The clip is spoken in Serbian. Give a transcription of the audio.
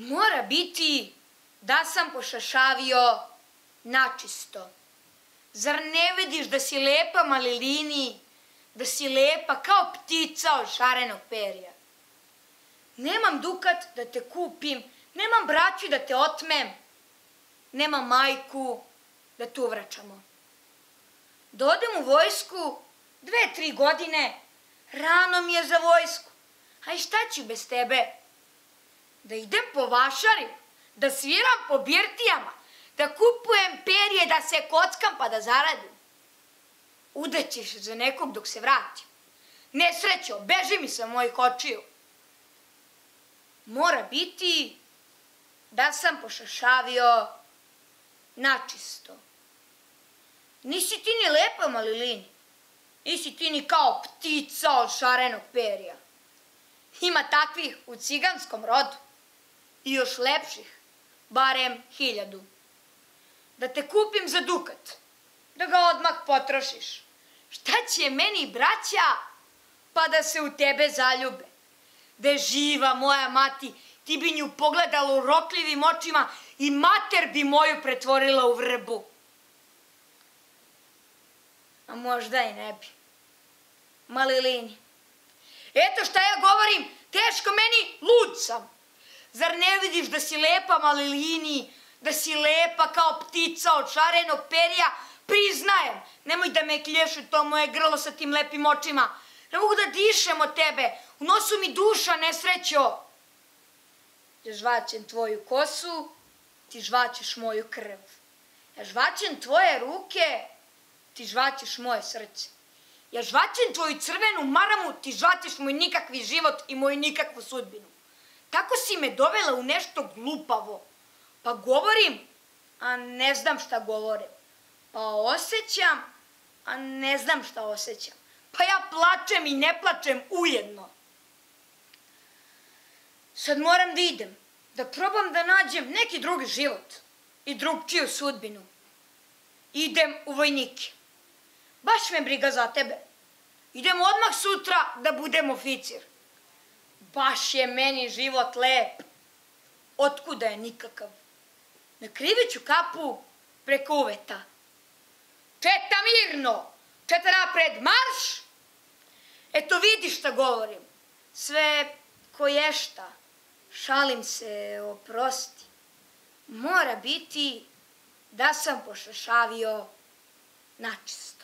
Mora biti da sam pošašavio načisto. Zar ne vidiš da si lepa malilini, da si lepa kao ptica od šarenog perja? Nemam dukat da te kupim, nemam braću da te otmem, nemam majku da tu vraćamo. Da odem u vojsku dve, tri godine, rano mi je za vojsku. A i šta ću bez tebe? Da idem po vašarima, da sviram po birtijama, da kupujem perje, da se kockam pa da zaradim. Udećeš za nekog dok se vratim. Nesrećo, beži mi sa mojih očiju. Mora biti da sam pošašavio načisto. Nisi ti ni lepa, Malilini. Nisi ti ni kao ptica od šarenog perja. Ima takvih u ciganskom rodu. I još lepših, barem hiljadu. Da te kupim za dukat, da ga odmah potrošiš. Šta će meni braća, pa da se u tebe zaljube? Da je živa moja mati, ti bi nju pogledala u rokljivim očima i mater bi moju pretvorila u vrbu. A možda i ne bi. Malilini. Eto šta ja govorim, teško meni, lud sam. Zar ne vidiš da si lepa Malilini, da si lepa kao ptica od šarenog perja? Priznajem, nemoj da me klješ u to moje grlo sa tim lepim očima. Ne mogu da dišem od tebe, u nosu mi duša nesrećo. Ja žvaćem tvoju kosu, ti žvaćeš moju krv. Ja žvaćem tvoje ruke, ti žvaćeš moje srce. Ja žvaćem tvoju crvenu maramu, ti žvaćeš moj nikakvi život i moju nikakvu sudbinu. Tako si me dovela u nešto glupavo. Pa govorim, a ne znam šta govorim. Pa osjećam, a ne znam šta osjećam. Pa ja plačem i ne plačem ujedno. Sad moram da idem, da probam da nađem neki drugi život i drugčiju sudbinu. Idem u vojnike. Baš me briga za tebe. Idem odmah sutra da budem oficir. Baš je meni život lep. Otkuda je nikakav? Nakrivit ću kapu preko uveta. Četa mirno! Četa napred, marš! Eto vidi šta govorim. Sve koješta. Šalim se, oprosti. Mora biti da sam pošašavio načisto.